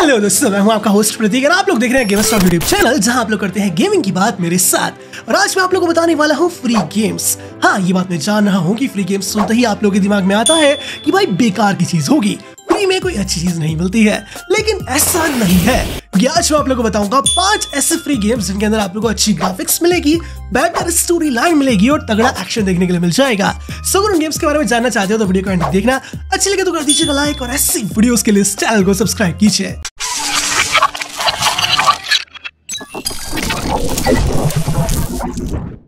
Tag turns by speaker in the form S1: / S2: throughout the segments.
S1: Hello दोस्तों, मैं हूँ आपका होस्ट प्रतीक और आप लोग देख रहे हैं गेमर स्टॉप यूट्यूब चैनल जहाँ आप लोग करते हैं गेमिंग की बात मेरे साथ। और आज मैं आप लोगों को बताने वाला हूँ फ्री गेम्स हाँ ये बात मैं जान रहा हूँ कि फ्री गेम्स सुनते ही आप लोगों के दिमाग में आता है कि भाई बेकार की चीज़ होगी। फ्री में कोई अच्छी चीज़ नहीं मिलती है, लेकिन ऐसा नहीं है। आज मैं आप लोगों को बताऊँगा पाँच ऐसे फ्री गेम्स जिनके अंदर आप लोगों को अच्छी ग्राफिक्स मिलेगी बेटर स्टोरी लाइन मिलेगी और तगड़ा एक्शन देखने के लिए मिल जाएगा। सो अगर उन गेम्स के बारे में जानना चाहते हो तो वीडियो को एंड देखना। अच्छी लगे तो कर दीजिएगा लाइक और ऐसी वीडियोस के लिए चैनल को सब्सक्राइब कीजिए।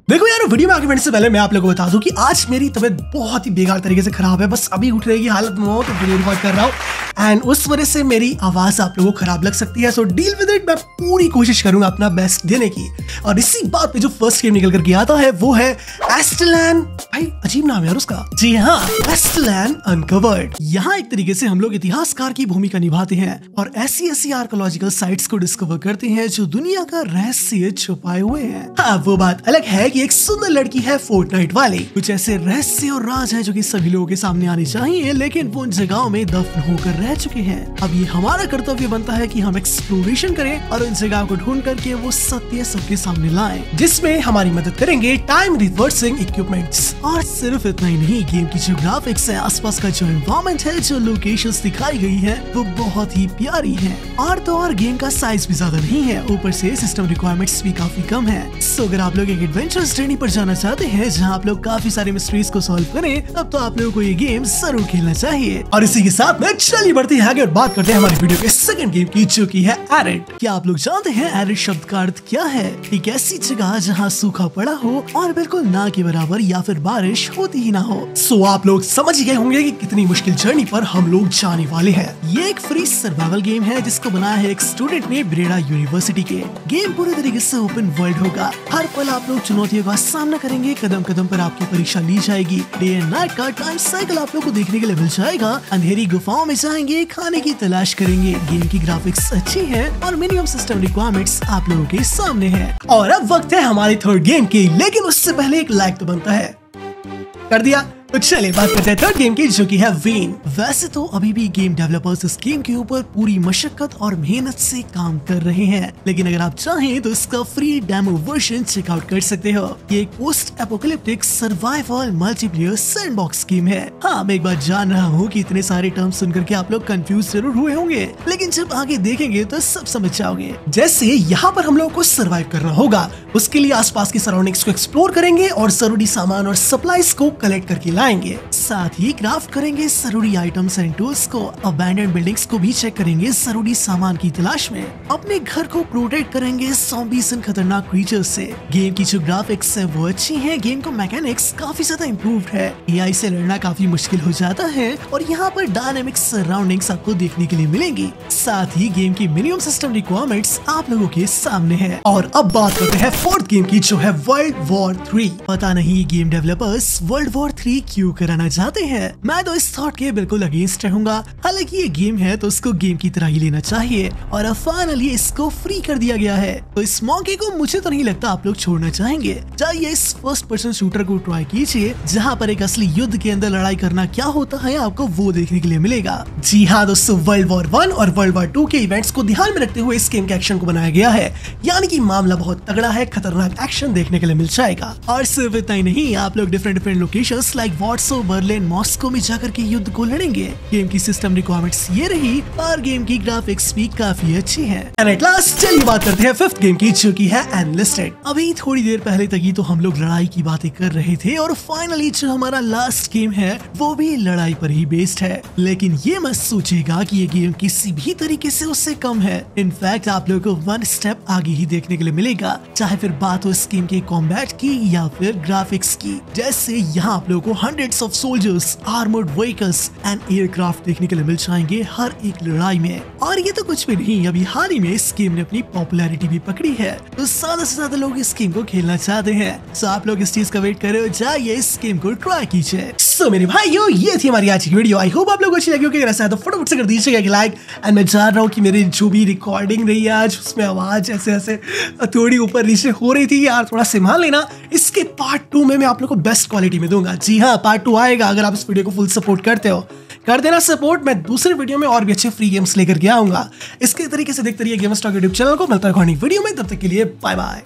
S1: देखो यार वीडियो में आगे बढ़ने से पहले मैं आप लोगों को बता दूँ कि आज मेरी तबीयत बहुत ही बेकार तरीके से खराब है। बस अभी उठ रही है हालत में हो तो वीडियो रिकॉर्ड कर रहा हूँ। एंड उस वजह से मेरी आवाज़ आप लोगों को खराब लग सकती है। सो डील विद इट मैं पूरी कोशिश करूँगा अपना बेस्ट देने की। और इसी बात पे जो फ़र्स्ट गेम निकल करके आता है, वो है एस्टलैन भाई, अजीब नाम यार उसका। जी हाँ एस्टलैन अनकवर्ड यहाँ एक तरीके से हम लोग इतिहासकार की भूमिका निभाते हैं और ऐसी ऐसी आर्कोलॉजिकल साइट्स को डिस्कवर करते हैं जो दुनिया का रहस्य छुपाए हुए हैं। हाँ वो बात अलग है कि एक सुंदर लड़की है फोर्टनाइट वाली। कुछ ऐसे रहस्य और राज है जो कि सभी लोगों के सामने आने चाहिए, लेकिन वो उन जगहों में दफन होकर रह चुके हैं। अब ये हमारा कर्तव्य बनता है कि हम एक्सप्लोरेशन करें और उन जगह को ढूंढ करके वो सत्य सबके सामने लाए, जिसमें हमारी मदद करेंगे टाइम रिवर्सिंग इक्विपमेंट्स और सिर्फ़ इतना ही नहीं गेम की जो ग्राफिक्स है आसपास का जो एनवायरमेंट है, जो लोकेशन दिखाई गई है, वो बहुत ही प्यारी है। और तो और गेम का साइज़ भी ज़्यादा नहीं है, ऊपर से सिस्टम रिक्वायरमेंट्स भी काफ़ी कम है। सो अगर आप लोग एक एडवेंचर जर्नी पर जाना चाहते हैं, जहाँ आप लोग काफ़ी सारे मिस्ट्रीज को सॉल्व करें, तब तो आप लोगों को ये गेम ज़रूर खेलना चाहिए। और इसी के साथ में चलिए बढ़ते हैं, आगे और बात करते हैं हमारी वीडियो के सेकंड गेम की, जो की है एरिड क्या आप लोग जानते हैं एरिड शब्द का अर्थ क्या है? एक ऐसी जगह जहाँ सूखा पड़ा हो और बिल्कुल ना के बराबर या फिर बारिश होती ही ना हो। सो आप लोग समझ गए होंगे कि कितनी मुश्किल जर्नी पर हम लोग जाने वाले हैं। ये एक फ्री सर्वाइवल गेम है, जिसको बनाया है एक स्टूडेंट ने ब्रेडा यूनिवर्सिटी के। गेम पूरे तरीके से ओपन वर्ल्ड होगा। हर पल आप लोग चुनौतियों का सामना करेंगे कदम कदम पर आपकी परीक्षा ली जाएगी। डे एंड नाइट का टाइम साइकिल आप लोग को देखने के लिए मिल जाएगा। अंधेरी गुफाओं में जाएँगे खाने की तलाश करेंगे। गेम की ग्राफिक्स अच्छी है और मिनिमम सिस्टम रिक्वायरमेंट्स आप लोगों के सामने है। और अब वक्त है हमारी थर्ड गेम की, लेकिन उससे पहले एक लाइक तो बनता है। कर दिया? तो चलिए, बात करते हैं थर्ड गेम की, जो की है वेन वैसे तो अभी भी गेम डेवलपर्स इस गेम के ऊपर पूरी मशक्कत और मेहनत से काम कर रहे हैं। लेकिन अगर आप चाहें तो इसका फ्री डेमो वर्जन चेकआउट कर सकते हो। ये एक post apocalyptic survival multiplayer sandbox game है। हाँ मैं एक बार जान रहा हूँ की इतने सारे टर्म सुन करके आप लोग कंफ्यूज ज़रूर हुए होंगे। लेकिन जब आगे देखेंगे तो सब समझ जाओगे। जैसे यहाँ पर हम लोगों को सर्वाइव करना होगा। उसके लिए आसपास की सराउंडिंग्स को एक्सप्लोर करेंगे और ज़रूरी सामान और सप्लाईज को कलेक्ट करके लाएँगे। साथ ही क्राफ्ट करेंगे ज़रूरी आइटम्स एंड टूल्स को। अबैंडन बिल्डिंग्स को भी चेक करेंगे ज़रूरी सामान की तलाश में। अपने घर को प्रोटेक्ट करेंगे zombies एंड खतरनाक क्रीचर्स से। गेम की जो ग्राफिक्स है वो अच्छी है गेम को मैकेनिक्स काफ़ी ज़्यादा इम्प्रूव है। एआई से लड़ना काफ़ी मुश्किल हो जाता है और यहाँ पर डायनेमिक सराउंडिंग्स आपको देखने के लिए मिलेंगी। साथ ही गेम की मिनिमम सिस्टम रिक्वायरमेंट्स आप लोगों के सामने है। और अब बात करते हैं फोर्थ गेम की, जो है वर्ल्ड वॉर थ्री पता नहीं game developers world war three क्यों कराना चाहते हैं? मैं तो इस थॉट के बिल्कुल अगेंस्ट रहूँगा। हालाँकि ये गेम है तो उसको गेम की तरह ही लेना चाहिए। और अब फाइनली इसको फ्री कर दिया गया है। तो इस मौके को मुझे तो नहीं लगता आप लोग छोड़ना चाहेंगे। जाइए इस फ़र्स्ट पर्सन शूटर को ट्राई कीजिए, जहाँ पर एक असली युद्ध के अंदर लड़ाई करना क्या होता है आपको वो देखने के लिए मिलेगा। जी हाँ दोस्तों वर्ल्ड वॉर वन और वर्ल्ड वॉर टू के इवेंट्स को ध्यान में रखते हुए इस गेम के एक्शन को बनाया गया है। यानी कि मामला बहुत तगड़ा है, खतरनाक एक्शन देखने के लिए मिल जाएगा। और सिर्फ़ इतना ही नहीं आप लोग different different locations like Warsaw Berlin Moscow में जाकर के युद्ध को लड़ेंगे। गेम की सिस्टम रिक्वायरमेंट्स ये रही, और गेम की ग्राफिक्स भी काफ़ी अच्छी है। एंड एट लास्ट चलिए बात करते हैं फिफ्थ गेम की, जो की है एनलिस्टेड अभी थोड़ी देर पहले तक ही तो हम लोग लड़ाई की बातें कर रहे थे, और फाइनली जो हमारा लास्ट गेम है, वो भी लड़ाई पर ही बेस्ड है। लेकिन ये मत सोचेगा कि ये गेम किसी भी तरीके से उससे कम है। इनफैक्ट आप लोगों को वन स्टेप आगे ही देखने के लिए मिलेगा, चाहे फिर बात हो इस गेम के कॉम्बैट की या फिर ग्राफिक्स की। जैसे यहाँ आप लोगों को hundreds of soldiers armoured vehicles and aircraft देखने के लिए मिल जाएँगे हर एक लड़ाई में। और ये तो कुछ भी नहीं, अभी हाल ही में इस गेम ने अपनी पॉपुलैरिटी भी पकड़ी है। तो ज़्यादा से ज़्यादा लोग इस गेम को खेलना चाहते हैं। तो आप लोग इस चीज़ का वेट करे, जाइए इस गेम को ट्राई कीजिए। सो मेरे भाइयों, ये थी हमारी आज की वीडियो आई होप आप लोग अच्छी लगी होगी। ऐसा है तो फटाफट से कर दीजिएगा लाइक एंड मैं जान रहा हूँ कि मेरी जो भी रिकॉर्डिंग रही आज, उसमें आवाज़ ऐसे ऐसे थोड़ी ऊपर नीचे हो रही थी। यार थोड़ा संभाल लेना। इसके पार्ट टू में मैं आप लोग को बेस्ट क्वालिटी में दूँगा। जी हाँ पार्ट टू आएगा, अगर आप इस वीडियो को फुल सपोर्ट करते हो। कर देना सपोर्ट मैं दूसरे वीडियो में और भी अच्छे फ्री गेम्स लेकर के आऊँगा। इसके तरीके से देखते रहिए गेम स्टॉक यूट्यूब चैनल को। मिलता है वीडियो में, तब तक के लिए बाय बाय